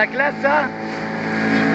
la classe, ça